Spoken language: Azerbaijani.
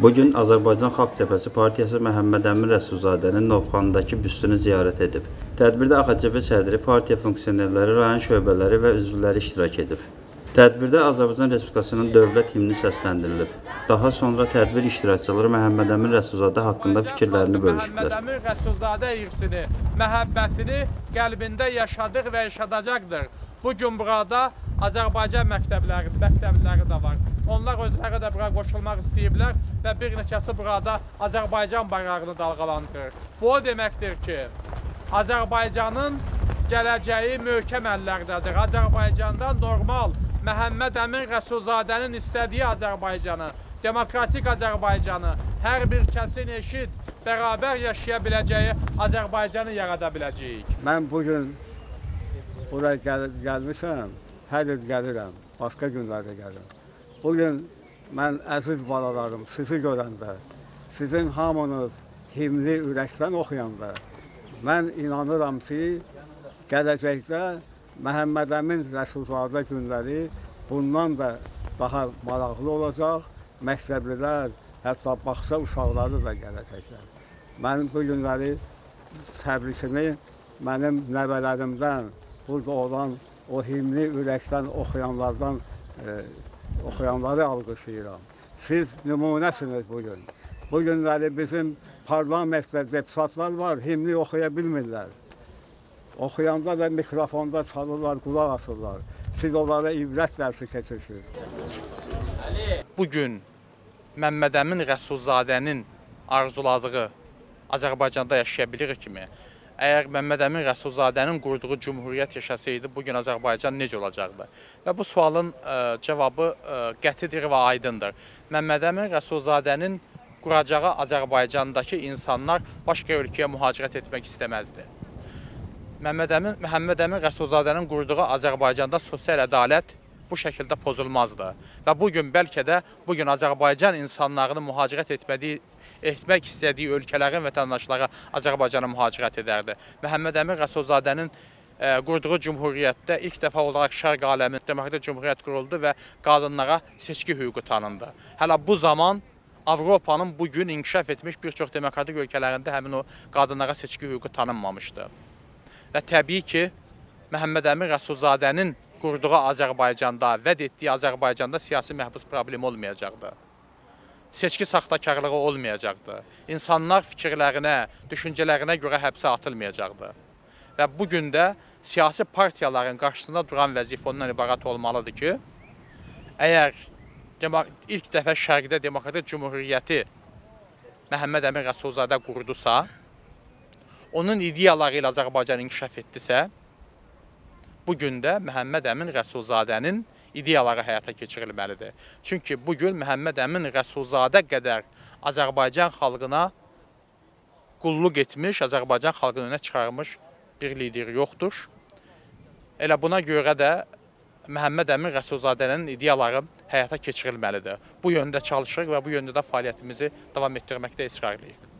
Bu gün Azərbaycan Xalq Cəbhəsi Partiyası Məhəmməd Əmin Rəsulzadənin Novxanındakı büstünü ziyarət edib. Tədbirdə AXCB sədri, partiya funksionerləri, rayon şöbələri və üzvləri iştirak edib. Tədbirdə Azərbaycan Respublikasının dövlət himni səsləndirilib. Daha sonra tədbir iştirakçıları Məhəmməd Əmin Rəsulzadə haqqında fikirlərini bölüşüblər. Məhəmməd Əmin Rəsulzadə irsini, məhəbbətini qəlbində yaşadıq və yaşadacaqdır. Bu gün burada Azərbaycan məktəbləri, məktəbləri də var. Onlar özləri də bura qoşulmaq istəyiblər və bir neçəsi burada Azərbaycan bayrağını dalğalandırır. Bu o deməkdir ki, Azərbaycanın gələcəyi möhkəm əllərdədir. Azərbaycanda normal Məhəmməd Əmin Rəsulzadənin istədiyi Azərbaycanı, demokratik Azərbaycanı, hər bir kəsin eşit, bərabər yaşaya biləcəyi Azərbaycanı yarada biləcəyik. Mən bu gün buraya gəl gəlmişəm, hər il gəlirəm, başqa günlərdə gəlirəm. Bu gün mən əziz balalarım, sizi görəndə, sizin hamınız himni ürəkdən oxuyanda, mən inanıram ki, gələcəkdə Məhəmməd Əmin Rəsulzadə günləri bundan da daha maraqlı olacaq. Məktəblilər, hətta bağça uşaqları da gələcəklər. Mən bu günləri təbrikini mənim nəvələrimdən, burada olan o himni ürəkdən oxuyanlardan e, oxuyanları alqışlayıram. Siz nümunəsiniz bugün. Bu günləri bizim parlamentdə deputatlar var, himni oxuya bilmirlər. Oxuyanda da mikrofonda çalırlar, qulaq asırlar. Siz onlara ibrət dərsi keçirsiniz. Bu gün Məmməd Əmin Rəsulzadənin arzuladığı Azərbaycanda yaşaya bilirik kimi, əgər Məmməd Əmin Rəsulzadənin qurduğu cümhuriyyət yaşasaydı, bu gün Azərbaycan necə olacaqdı? Və bu sualın ə, cavabı ə, qətidir və aydındır. Məmməd Əmin Rəsulzadənin quracağı Azərbaycandakı insanlar başqa ölkəyə mühacirət etmək istəməzdi. Məmməd Əmin, Məhəmməd Əmin Rəsulzadənin qurduğu Azərbaycanda sosial ədalət bu şəkildə pozulmazdı. Və bu gün bəlkə də bu gün Azərbaycan insanlarının mühacirət etmədiyi etmək istədiyi ölkələrin vətəndaşları Azərbaycana mühacirət edərdi. Məhəmməd Əmin Rəsulzadənin ə, qurduğu cümhuriyyətdə ilk dəfə olaraq Şərq aləmində demokratik cümhuriyyət quruldu və qadınlara seçki hüququ tanındı. Hələ bu zaman Avropanın bu gün inkişaf etmiş bir çox demokratik ölkələrində həmin o qadınlara seçki hüququ tanınmamışdı. Və təbii ki, Məhəmməd Əmin Rəsulzadənin qurduğu Azərbaycanda, vəd etdiyi Azərbaycanda siyasi məhbus problemi olmayacaqdı. Seçki saxtakarlığı olmayacaqdı. İnsanlar fikirlərinə, düşüncələrinə görə həbsə atılmayacaqdı. Və bu gün də siyasi partiyaların qarşısında duran vəzifə ondan ibarət olmalıdır ki, əgər ilk dəfə Şərqdə Demokratik Cümhuriyyəti Məhəmməd Əmin Rəsulzadə qurdusa, onun ideyaları ilə Azərbaycan inkişaf etdisə, bu gün də Məhəmməd Əmin Rəsulzadənin ideyaları həyata keçirilməlidir. Çünki bu gün Məhəmməd Əmin Rəsulzadə qədər Azərbaycan xalqına qulluq etmiş, Azərbaycan xalqını önə çıxarmış bir lider yoxdur. Elə buna görə də Məhəmməd Əmin Rəsulzadənin ideyaları həyata keçirilməlidir. Bu yöndə çalışırıq və bu yöndə də fəaliyyətimizi davam etdirməkdə israrlıyıq.